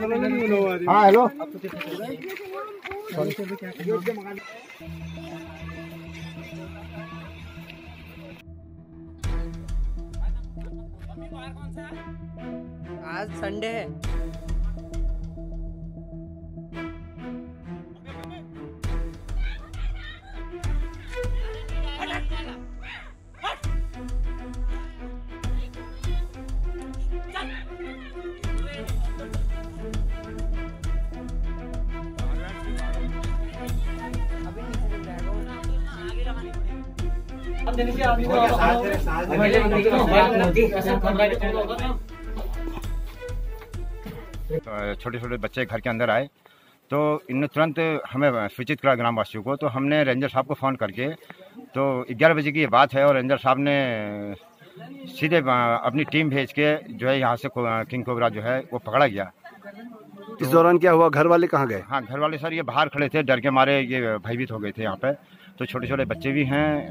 हाँ हेलो आज संडे है। छोटे छोटे बच्चे घर के अंदर आए। तो इनने तुरंत हमें सूचित करा ग्रामवासियों को। तो हमने रेंजर साहब को फ़ोन करके तो ग्यारह बजे की ये बात है और रेंजर साहब ने सीधे अपनी टीम भेज के जो है यहाँ से को- किंग कोबरा जो है वो पकड़ा गया। इस दौरान क्या हुआ? घर वाले कहाँ गए? हाँ घर वाले सर ये बाहर खड़े थे। डर के मारे ये भयभीत हो गए थे यहाँ पे। तो छोटे छोटे बच्चे भी हैं।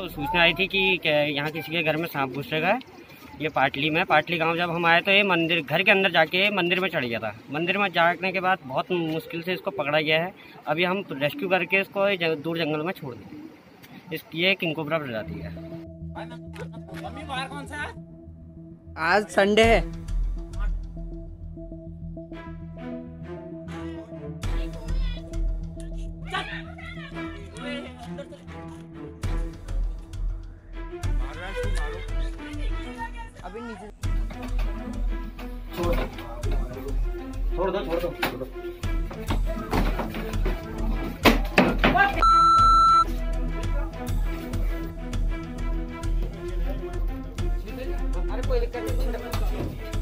तो सूचना आई थी कि यहाँ किसी के घर में सांप घुस है। ये पाटली में पाटली गाँव जब हम आए तो ये मंदिर घर के अंदर जाके मंदिर में चढ़ गया था। मंदिर में जाने के बाद बहुत मुश्किल से इसको पकड़ा गया है। अभी हम रेस्क्यू करके इसको जंग- दूर जंगल में छोड़ दें इस ये किंकोबरा प्रजाति है? आज संडे है। अभी नीचे छोड़ छोड़ दो छोड़ दो छोड़ दो। अरे कोई दिक्कत नहीं